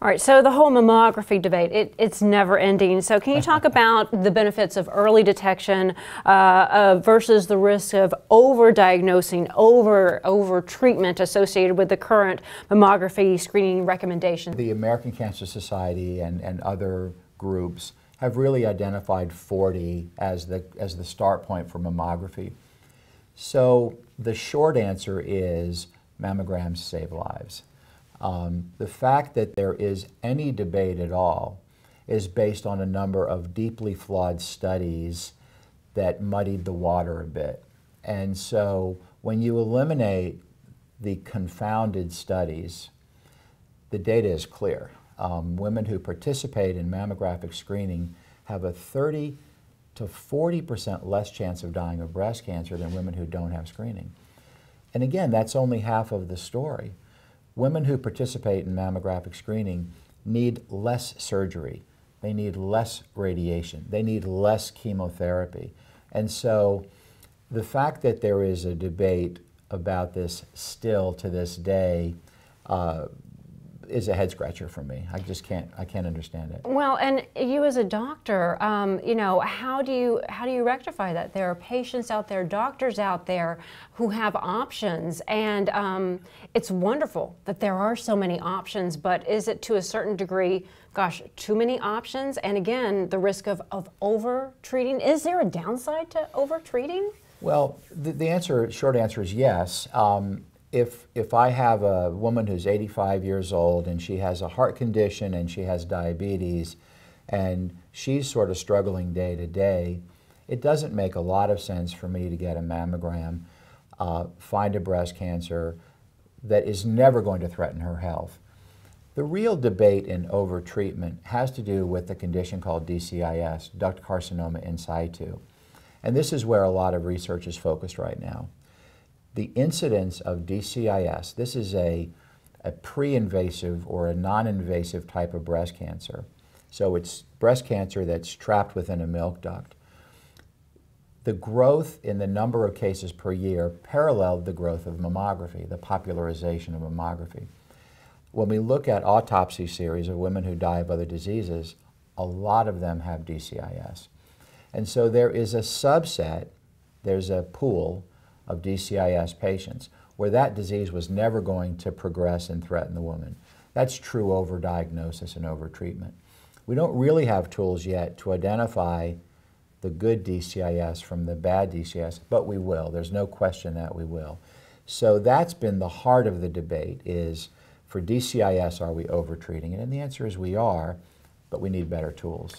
All right, so the whole mammography debate, it, it's never ending. So, can you talk about the benefits of early detection uh, uh, versus the risk of overdiagnosing, over, over treatment associated with the current mammography screening recommendations? The American Cancer Society and, and other groups have really identified 40 as the, as the start point for mammography. So, the short answer is mammograms save lives. Um, the fact that there is any debate at all is based on a number of deeply flawed studies that muddied the water a bit. And so when you eliminate the confounded studies, the data is clear. Um, women who participate in mammographic screening have a 30 to 40% less chance of dying of breast cancer than women who don't have screening. And again, that's only half of the story. Women who participate in mammographic screening need less surgery. They need less radiation. They need less chemotherapy. And so the fact that there is a debate about this still to this day uh, is a head scratcher for me. I just can't I can't understand it. Well, and you as a doctor, um, you know, how do you how do you rectify that? There are patients out there, doctors out there who have options, and um, it's wonderful that there are so many options. But is it to a certain degree? Gosh, too many options, and again, the risk of, of over treating. Is there a downside to over treating? Well, the, the answer, short answer is yes. Um, if if I have a woman who's 85 years old and she has a heart condition and she has diabetes and she's sort of struggling day to day, it doesn't make a lot of sense for me to get a mammogram, uh, find a breast cancer that is never going to threaten her health. The real debate in overtreatment has to do with the condition called DCIS, duct carcinoma in situ. And this is where a lot of research is focused right now the incidence of DCIS, this is a, a pre-invasive or a non-invasive type of breast cancer. So it's breast cancer that's trapped within a milk duct. The growth in the number of cases per year paralleled the growth of mammography, the popularization of mammography. When we look at autopsy series of women who die of other diseases, a lot of them have DCIS. And so there is a subset, there's a pool of DCIS patients where that disease was never going to progress and threaten the woman. That's true overdiagnosis and overtreatment. We don't really have tools yet to identify the good DCIS from the bad DCIS, but we will. There's no question that we will. So that's been the heart of the debate is for DCIS, are we overtreating it? And the answer is we are, but we need better tools.